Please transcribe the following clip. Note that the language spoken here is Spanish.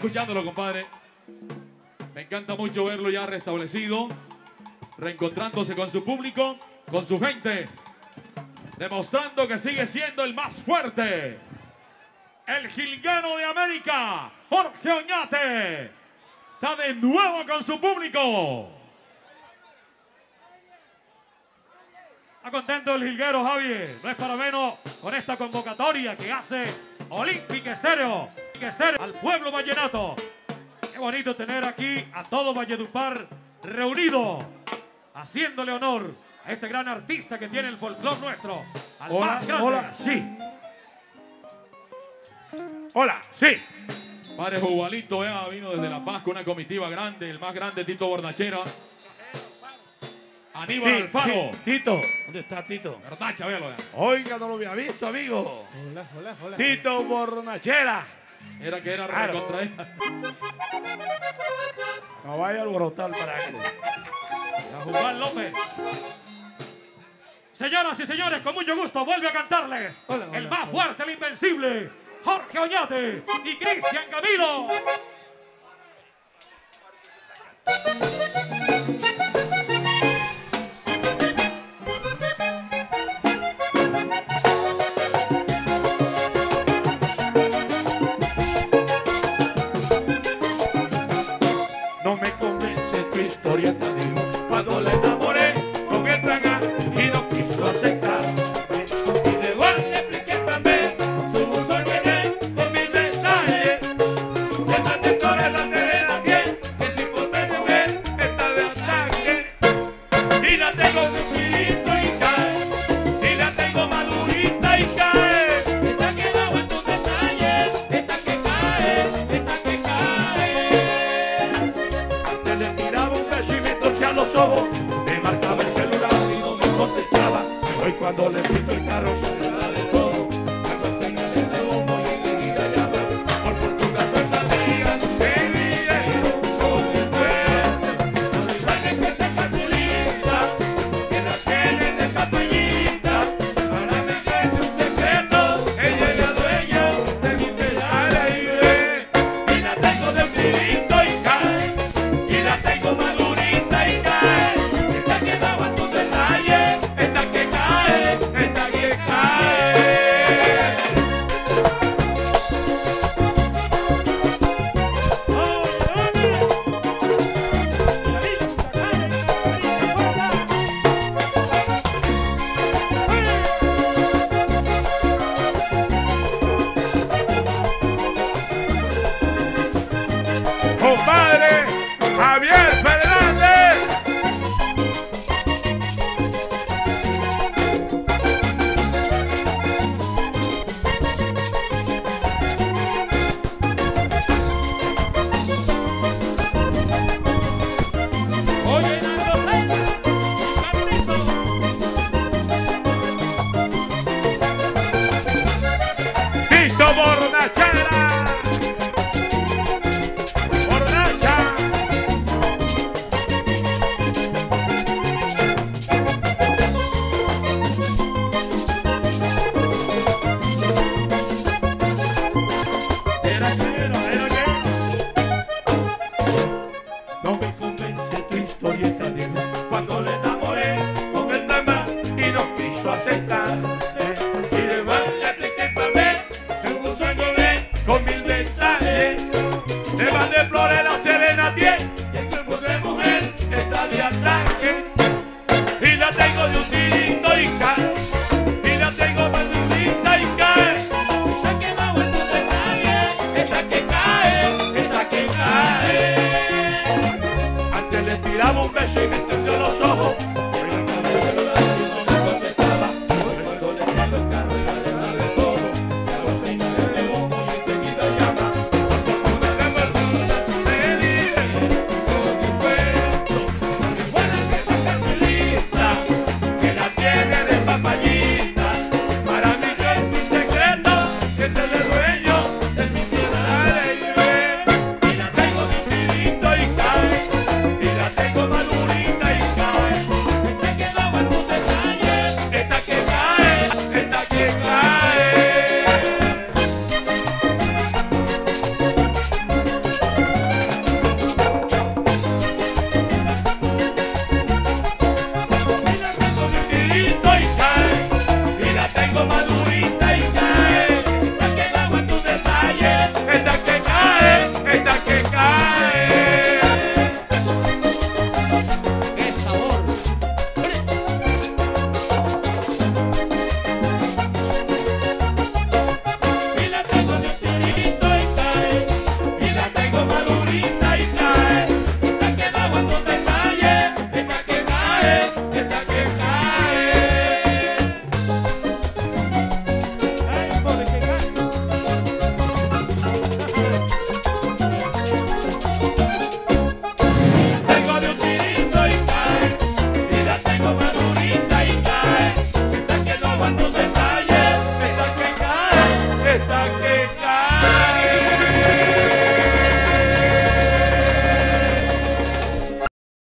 Escuchándolo, compadre. Me encanta mucho verlo ya restablecido, reencontrándose con su público, con su gente, demostrando que sigue siendo el más fuerte. El Gilgano de América, Jorge Oñate, está de nuevo con su público. Está contento el Gilguero, Javier. No es para menos con esta convocatoria que hace Olympic Estéreo. Estéreo al pueblo vallenato. Qué bonito tener aquí a todo Valledupar reunido, haciéndole honor a este gran artista que tiene el folclore nuestro. Al Hola, más grande. hola, sí. Hola, sí. Padre Jubalito, vino desde La Paz con una comitiva grande, el más grande Tito Bornachera. Aníbal Alfaro. Ti- Tito, ¿dónde está Tito? Garnacha, véalo. Oiga, no lo había visto, amigo. Hola, hola, hola. Tito Bornachera. Era que era Claro. contra ella. No vaya a alborotar para que. A Juan López. Señoras y señores, con mucho gusto vuelve a cantarles Hola, hola, el más hola. fuerte, el invencible, Jorge Oñate y Cristian Camilo. Me contestaba. Hoy cuando le pinto el carro, Bornachera. Bornacha. Era flores,